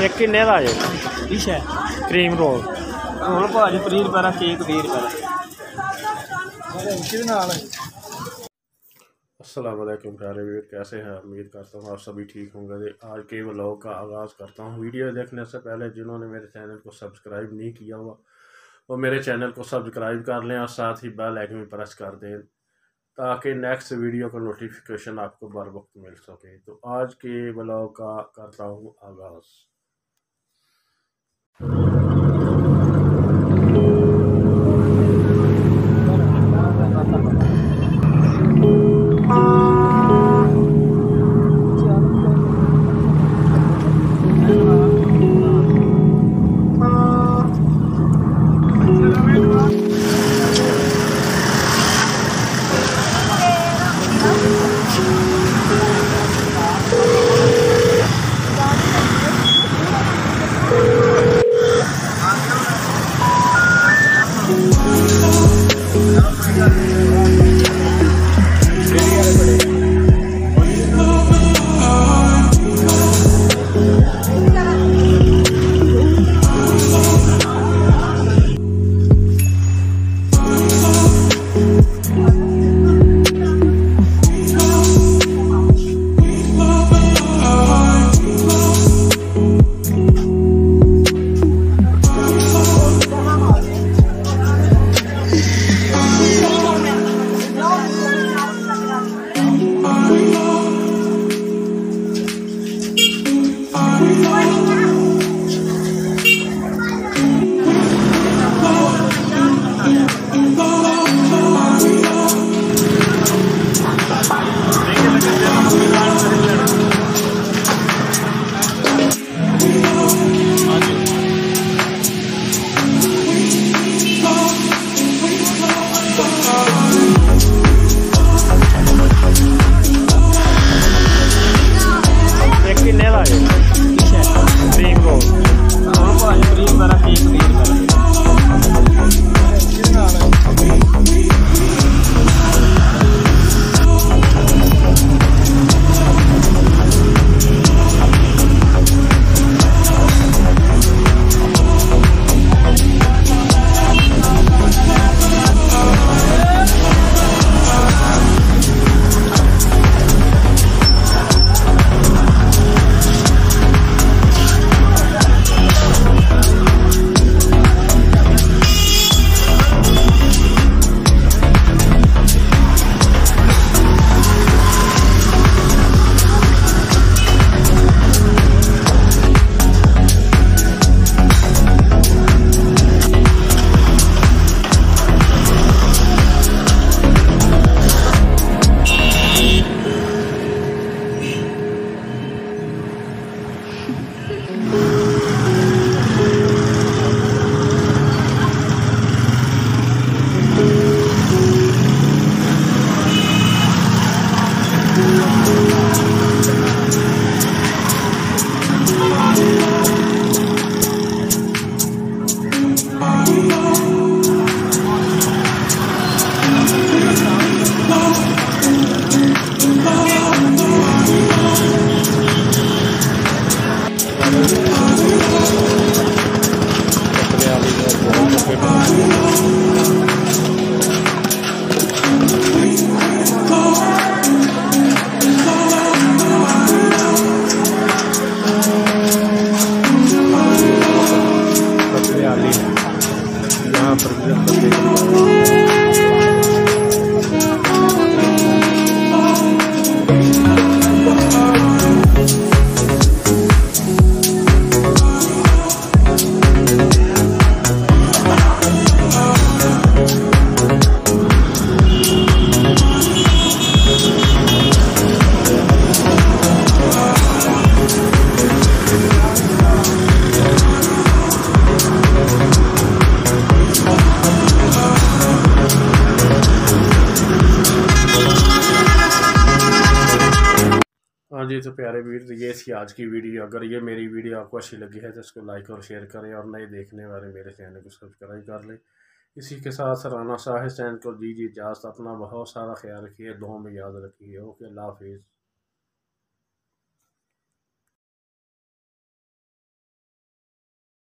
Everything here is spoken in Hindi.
ਇਹ ਕਿੰਨੇ ਦਾ ਜੇ डिश है ਕਰੀਮ ਰੋਲ रोल भाजी पनीर पैरा केक बीस रुपये असलम प्यारे वीर कैसे हैं उम्मीद करता हूँ आप सभी ठीक होंगे जी आज के व्लॉग का आगाज़ करता हूँ वीडियो देखने से पहले जिन्होंने मेरे चैनल को सब्सक्राइब नहीं किया हुआ वो मेरे चैनल को सब्सक्राइब कर लें और साथ ही बेल आइकन प्रेस कर दें ताकि नेक्स्ट वीडियो का नोटिफिकेशन आपको बर वक्त मिल सके तो आज के ब्लॉग का करता हूँ आगाज़ you जी तो प्यारे वीर, ये थी आज की वीडियो। अगर ये मेरी वीडियो आपको अच्छी लगी है तो इसको लाइक और शेयर करें और नए देखने वाले मेरे चैनल को सब्सक्राइब कर लें। इसी के साथ सराना शाह चैनल को दीजिए इजाज़त अपना बहुत सारा ख्याल रखिए, दो में याद रखिए। ओके, अल्लाह हाफिज़।